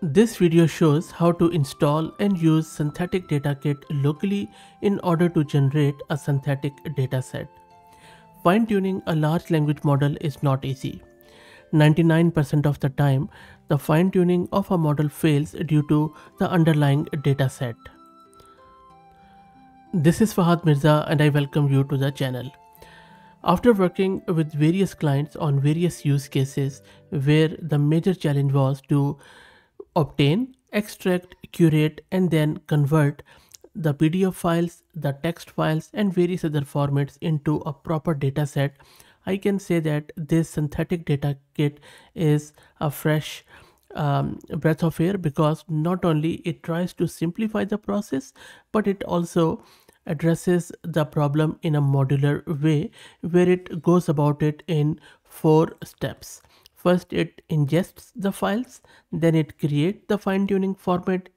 This video shows how to install and use Synthetic Data Kit locally in order to generate a synthetic dataset. Fine-tuning a large language model is not easy. 99% of the time, the fine-tuning of a model fails due to the underlying dataset. This is Fahd Mirza and I welcome you to the channel. After working with various clients on various use cases where the major challenge was to obtain, extract, curate, and then convert the PDF files, the text files, and various other formats into a proper dataset, I can say that this synthetic data kit is a fresh um, breath of air because not only it tries to simplify the process, but it also addresses the problem in a modular way where it goes about it in four steps. First, it ingests the files, then it creates the fine tuning format,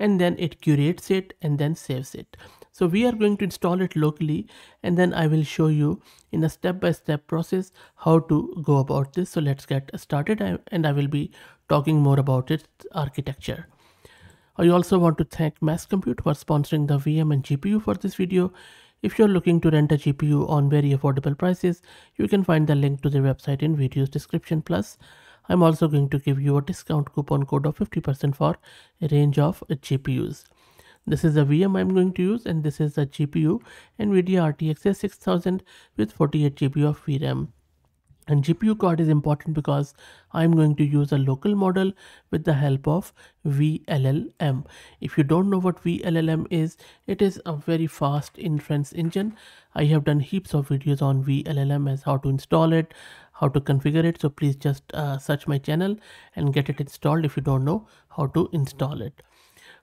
and then it curates it and then saves it. So we are going to install it locally and then I will show you in a step-by-step -step process how to go about this. So let's get started and I will be talking more about its architecture. I also want to thank Massed Compute for sponsoring the VM and GPU for this video. If you're looking to rent a GPU on very affordable prices, you can find the link to the website in video's description. Plus, I'm also going to give you a discount coupon code of 50% for a range of GPUs. This is the VM I'm going to use and this is the GPU NVIDIA RTX 6000 with 48 GB of VRAM. And GPU card is important because I'm going to use a local model with the help of VLLM. If you don't know what VLLM is, it is a very fast inference engine. I have done heaps of videos on VLLM as how to install it, how to configure it. So please just uh, search my channel and get it installed if you don't know how to install it.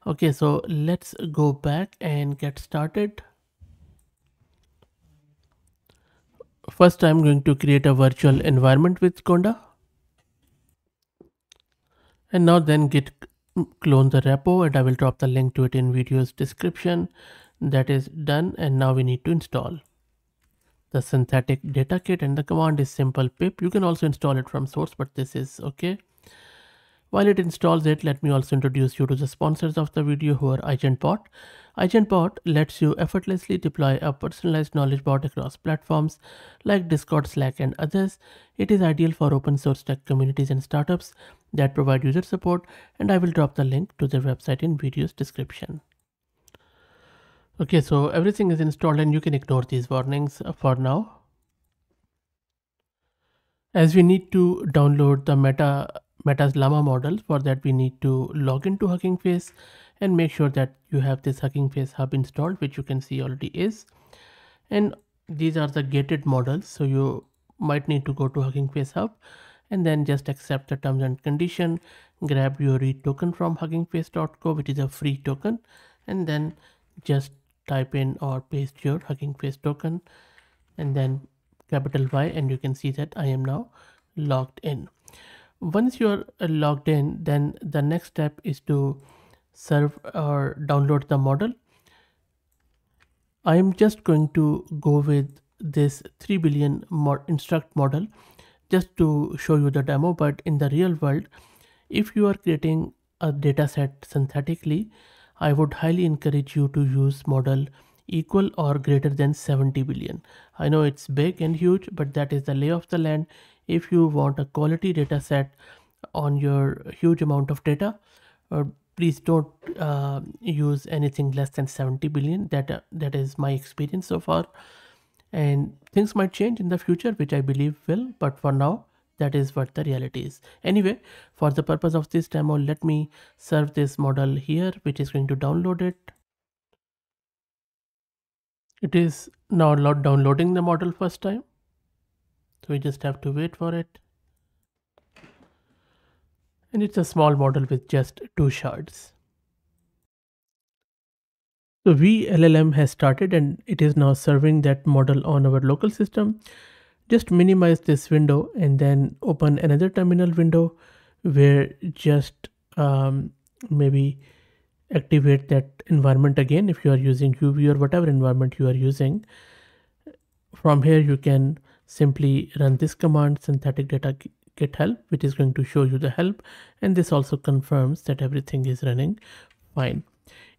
Okay, so let's go back and get started. First, I'm going to create a virtual environment with Conda. And now then git mm, clone the repo and I will drop the link to it in video's description. That is done and now we need to install the synthetic data kit and the command is simple pip. You can also install it from source but this is okay. While it installs it, let me also introduce you to the sponsors of the video who are AgentBot. AgentBot lets you effortlessly deploy a personalized knowledge bot across platforms like Discord, Slack, and others. It is ideal for open source tech communities and startups that provide user support, and I will drop the link to their website in video's description. Okay, so everything is installed and you can ignore these warnings for now. As we need to download the Meta Meta's Llama model. For that, we need to log into Hugging Face and make sure that you have this Hugging Face hub installed, which you can see already is. And these are the gated models. So you might need to go to Hugging Face hub and then just accept the terms and condition, grab your read token from huggingface.co, which is a free token, and then just type in or paste your Hugging Face token and then capital Y and you can see that I am now logged in once you're uh, logged in then the next step is to serve or download the model. I'm just going to go with this 3 billion mod instruct model just to show you the demo but in the real world if you are creating a data set synthetically i would highly encourage you to use model equal or greater than 70 billion. I know it's big and huge but that is the lay of the land. If you want a quality data set on your huge amount of data uh, please don't uh, use anything less than 70 billion. That uh, that is my experience so far. And things might change in the future which i believe will but for now that is what the reality is. Anyway for the purpose of this demo let me serve this model here which is going to download it it is now downloading the model first time. So we just have to wait for it. And it's a small model with just two shards. So VLLM has started and it is now serving that model on our local system. Just minimize this window and then open another terminal window where just um, maybe activate that environment again. If you are using UV or whatever environment you are using from here you can simply run this command synthetic data kit help which is going to show you the help. And this also confirms that everything is running fine.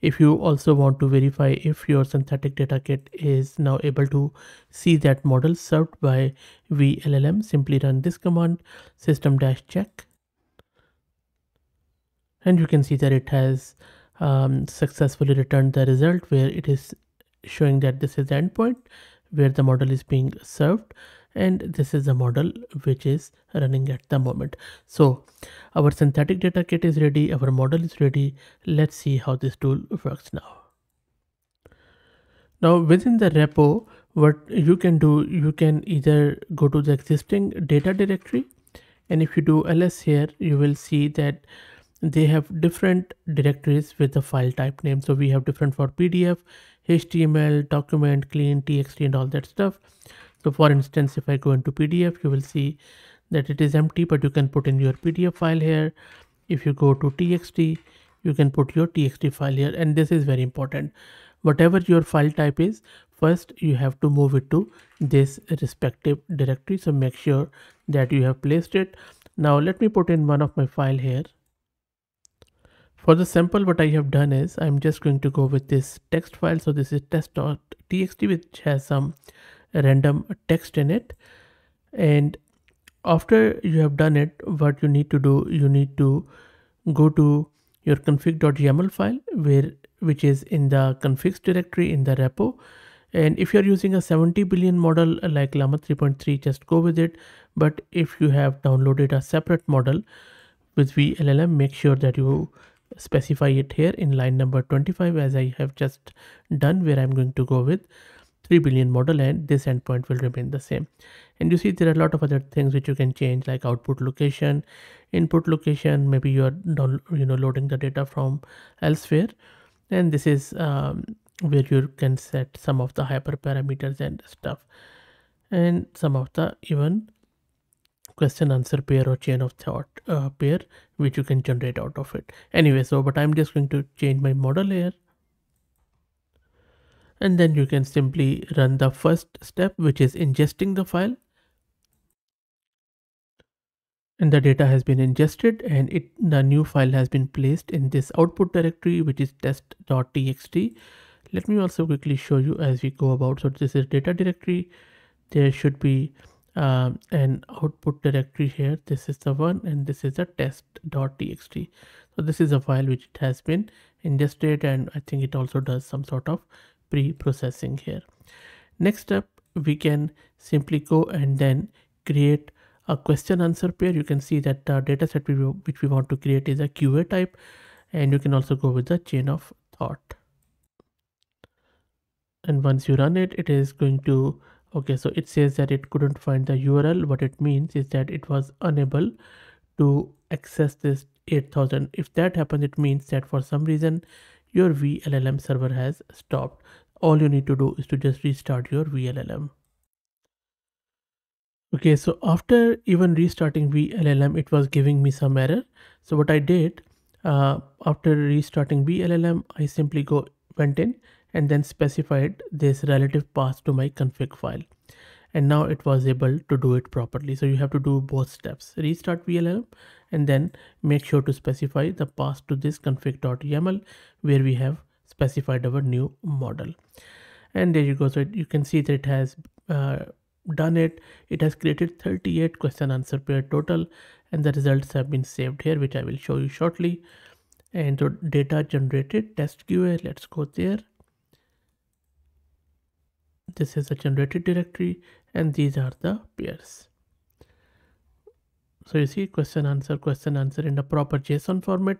If you also want to verify if your synthetic data kit is now able to see that model served by VLLM, simply run this command system dash check. And you can see that it has um, successfully returned the result where it is showing that this is the endpoint where the model is being served. And this is the model which is running at the moment. So our synthetic data kit is ready. Our model is ready. Let's see how this tool works now. Now within the repo what you can do you can either go to the existing data directory. And if you do ls here you will see that they have different directories with the file type name so we have different for pdf html document clean txt and all that stuff so for instance, if I go into PDF, you will see that it is empty, but you can put in your PDF file here. If you go to TXT, you can put your TXT file here. And this is very important. Whatever your file type is, first you have to move it to this respective directory. So make sure that you have placed it. Now let me put in one of my file here. For the sample, what I have done is I'm just going to go with this text file. So this is test.txt, which has some random text in it. And after you have done it what you need to do you need to go to your config.yaml file where which is in the configs directory in the repo. And if you're using a 70 billion model like llama 3.3 just go with it. But if you have downloaded a separate model with vllm make sure that you specify it here in line number 25 as i have just done where i'm going to go with 3 billion model and this endpoint will remain the same. And you see there are a lot of other things which you can change like output location input location maybe you are you know loading the data from elsewhere. And this is um, where you can set some of the hyperparameters and stuff. And some of the even question answer pair or chain of thought uh, pair which you can generate out of it. Anyway so but i'm just going to change my model here. And then you can simply run the first step which is ingesting the file. And the data has been ingested and it the new file has been placed in this output directory which is test.txt let me also quickly show you as we go about. So this is data directory. There should be um, an output directory here this is the one and this is the test.txt so this is a file which it has been ingested and i think it also does some sort of pre-processing here. Next up, we can simply go and then create a question answer pair. You can see that the data set which we want to create is a QA type and you can also go with the chain of thought. And once you run it, it is going to, okay, so it says that it couldn't find the URL. What it means is that it was unable to access this 8000. If that happens, it means that for some reason your VLLM server has stopped. All you need to do is to just restart your VLLM. Okay, so after even restarting VLLM, it was giving me some error. So what I did uh, after restarting VLLM, I simply go went in and then specified this relative path to my config file. And now it was able to do it properly. So you have to do both steps. Restart vllm and then make sure to specify the path to this config.yaml where we have specified our new model. And there you go. So you can see that it has uh, done it. It has created 38 question answer pair total and the results have been saved here which i will show you shortly. And so data generated test qa let's go there this is a generated directory and these are the pairs so you see question answer question answer in a proper json format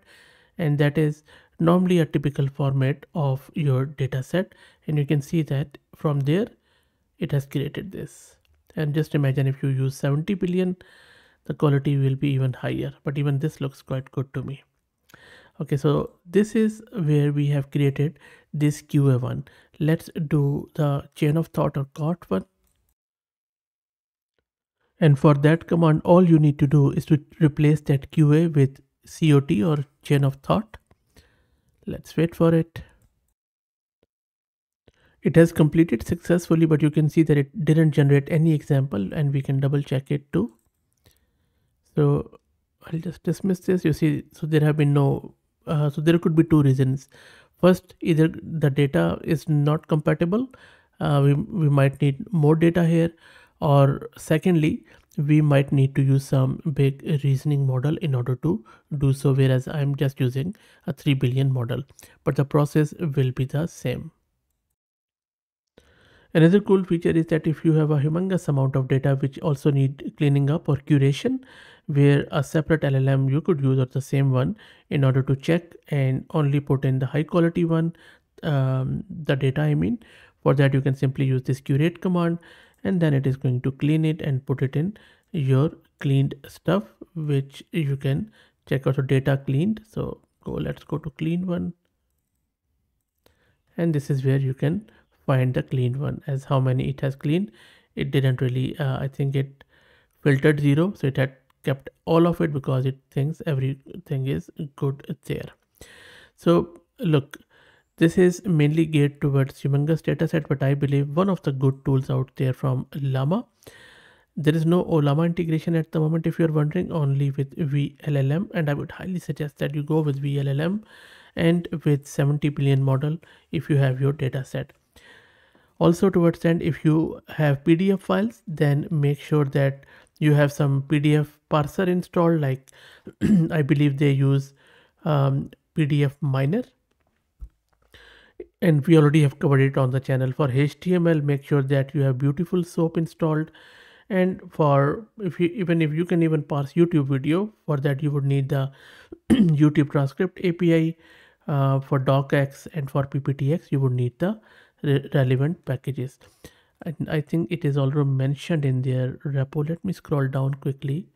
and that is normally a typical format of your data set and you can see that from there it has created this. And just imagine if you use 70 billion the quality will be even higher but even this looks quite good to me okay so this is where we have created this qa1 let's do the chain of thought or CoT one and for that command, all you need to do is to replace that QA with COT or chain of thought. Let's wait for it. It has completed successfully, but you can see that it didn't generate any example and we can double check it too. so I'll just dismiss this you see so there have been no uh, so there could be two reasons. First either the data is not compatible uh, we, we might need more data here or secondly we might need to use some big reasoning model in order to do so whereas i'm just using a 3 billion model but the process will be the same. Another cool feature is that if you have a humongous amount of data which also need cleaning up or curation, where a separate LLM you could use or the same one in order to check and only put in the high quality one, um, the data I mean. For that you can simply use this curate command and then it is going to clean it and put it in your cleaned stuff which you can check out the data cleaned. So go let's go to clean one and this is where you can find the clean one as how many it has cleaned it didn't really uh, i think it filtered zero so it had kept all of it because it thinks everything is good there. So look this is mainly geared towards humongous dataset but i believe one of the good tools out there from llama. There is no Ollama integration at the moment if you're wondering only with VLLM and I would highly suggest that you go with VLLM and with 70 billion model if you have your data set. Also towards end if you have pdf files then make sure that you have some pdf parser installed like i believe they use um, pdf miner. And we already have covered it on the channel. For html make sure that you have beautiful soup installed. And for if you even if you can even parse youtube video for that you would need the youtube transcript api uh, for docx and for pptx you would need the re relevant packages and I think it is already mentioned in their repo. Let me scroll down quickly.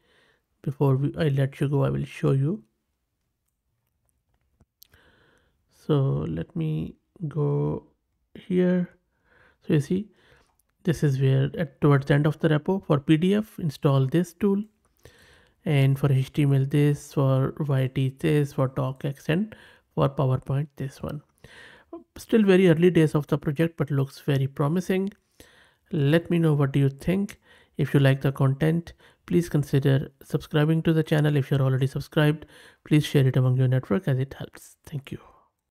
Before we, I let you go I will show you. So let me go here. So you see this is where at towards the end of the repo for PDF install this tool. And for HTML this for YT this for docx and for PowerPoint this one. Still very early days of the project but looks very promising let me know what do you think. If you like the content please consider subscribing to the channel. If you're already subscribed please share it among your network as it helps. Thank you